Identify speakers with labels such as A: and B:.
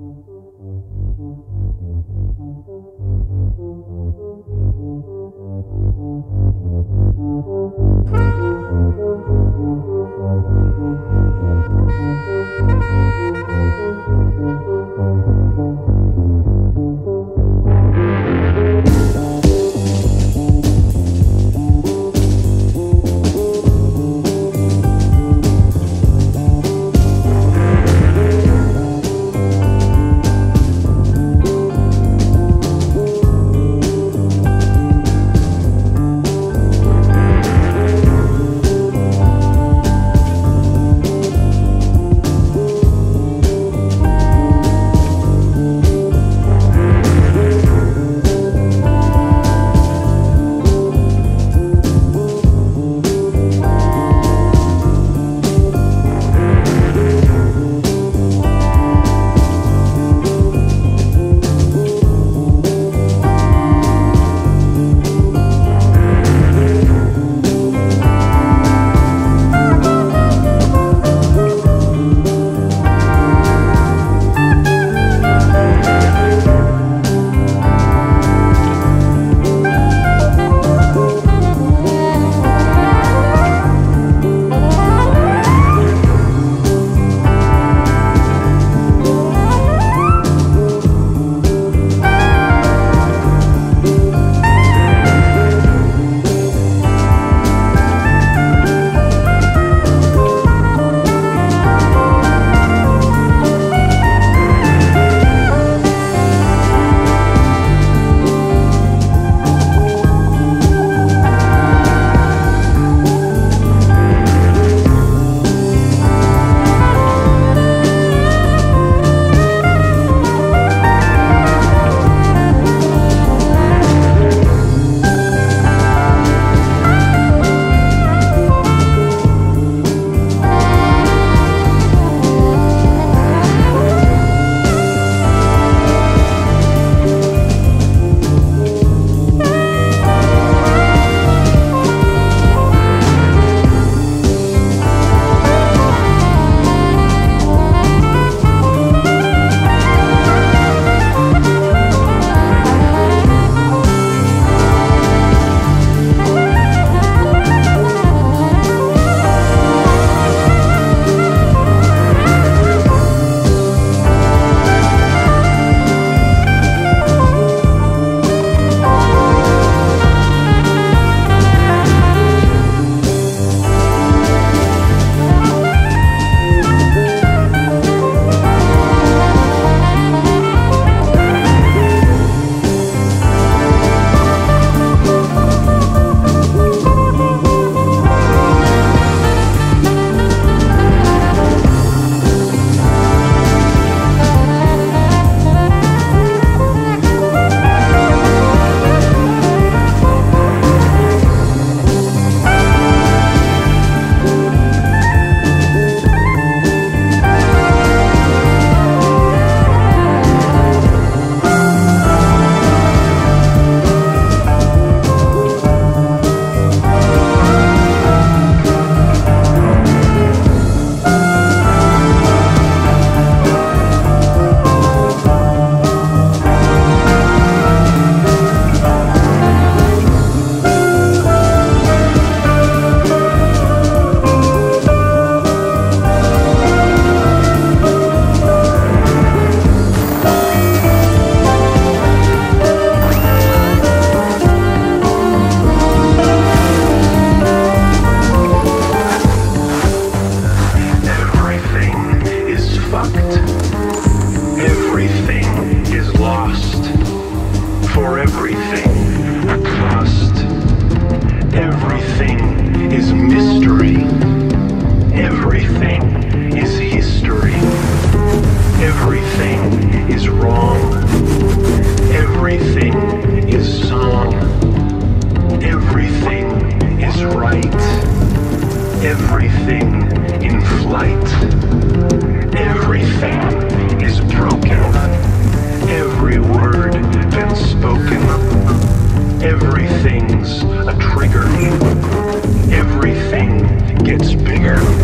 A: Thank you. in flight. Everything is broken. Every word been spoken. Everything's a trigger. Everything gets bigger.